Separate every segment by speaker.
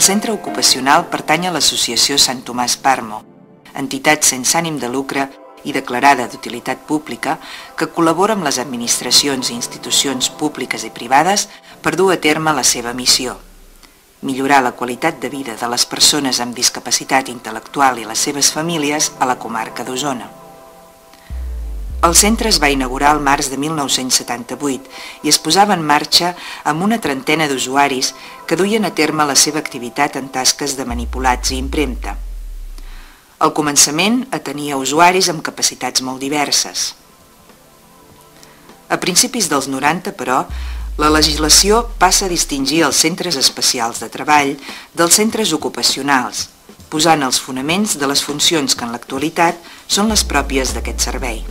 Speaker 1: El centre ocupacional pertany a l'associació Sant Tomàs Parmo, entitat sense ànim de lucre i declarada d'utilitat pública que col·labora amb les administracions i institucions públiques i privades per dur a terme la seva missió. Millorar la qualitat de vida de les persones amb discapacitat intel·lectual i les seves famílies a la comarca d'Osona. El centre es va inaugurar al març de 1978 i es posava en marxa amb una trentena d'usuaris que duien a terme la seva activitat en tasques de manipulats i impremta. Al començament atenia usuaris amb capacitats molt diverses. A principis dels 90, però, la legislació passa a distingir els centres especials de treball dels centres ocupacionals, posant els fonaments de les funcions que en l'actualitat són les pròpies d'aquest servei.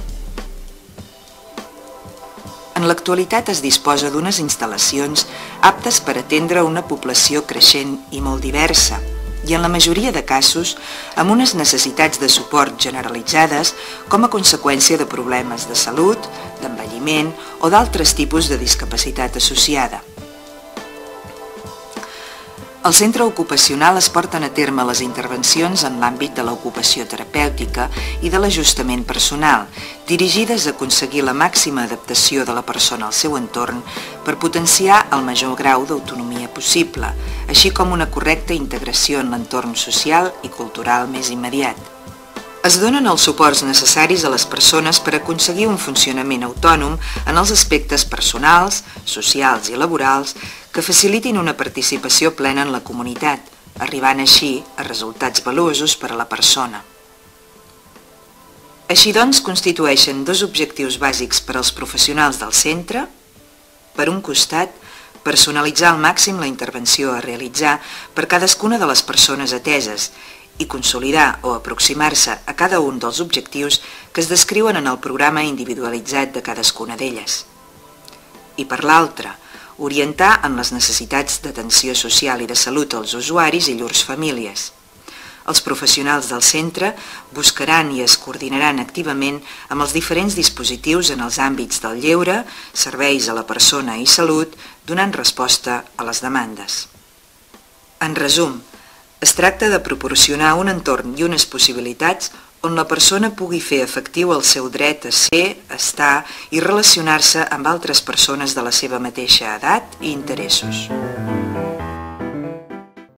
Speaker 1: En l'actualitat es disposa d'unes instal·lacions aptes per atendre una població creixent i molt diversa, i en la majoria de casos amb unes necessitats de suport generalitzades com a conseqüència de problemes de salut, d'envelliment o d'altres tipus de discapacitat associada. Al centre ocupacional es porten a terme les intervencions en l'àmbit de l'ocupació terapèutica i de l'ajustament personal, dirigides a aconseguir la màxima adaptació de la persona al seu entorn per potenciar el major grau d'autonomia possible, així com una correcta integració en l'entorn social i cultural més immediat. Es donen els suports necessaris a les persones per aconseguir un funcionament autònom en els aspectes personals, socials i laborals que facilitin una participació plena en la comunitat, arribant així a resultats valuosos per a la persona. Així doncs, constitueixen dos objectius bàsics per als professionals del centre. Per un costat, personalitzar al màxim la intervenció a realitzar per cadascuna de les persones ateses i consolidar o aproximar-se a cada un dels objectius que es descriuen en el programa individualitzat de cadascuna d'elles. I per l'altre, orientar en les necessitats d'atenció social i de salut als usuaris i llurs famílies. Els professionals del centre buscaran i es coordinaran activament amb els diferents dispositius en els àmbits del lleure, serveis a la persona i salut, donant resposta a les demandes. En resum, es tracta de proporcionar un entorn i unes possibilitats on la persona pugui fer efectiu el seu dret a ser, estar i relacionar-se amb altres persones de la seva mateixa edat i interessos.